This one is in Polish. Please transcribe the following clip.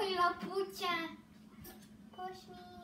mój lopucie. Pośmij.